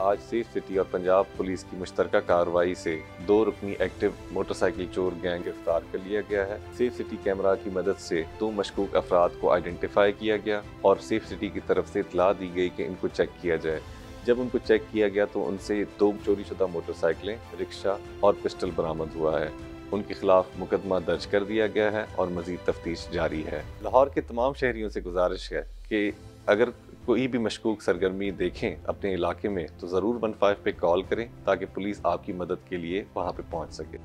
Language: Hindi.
आज सेफ़ सिटी और पंजाब पुलिस की मुश्तरका कार्रवाई से दो रुकनी एक्टिव मोटरसाइकिल चोर गैंग गिरफ़्तार कर लिया गया है। सेफ़ सिटी कैमरा की मदद से दो मशकूक अफराद को आइडेंटिफाई किया गया और सेफ़ सिटी की तरफ़ से इतला दी गई कि इनको चेक किया जाए। जब उनको चेक किया गया तो उनसे दो चोरी शुदा मोटरसाइकिलें, रिक्शा और पिस्टल बरामद हुआ है। उनके खिलाफ मुकदमा दर्ज कर दिया गया है और मजीद तफ्तीश जारी है। लाहौर के तमाम शहरियों से गुजारिश है कि अगर कोई भी मशकूक सरगर्मी देखें अपने इलाके में तो ज़रूर वन फाइव पे कॉल करें ताकि पुलिस आपकी मदद के लिए वहाँ पे पहुँच सके।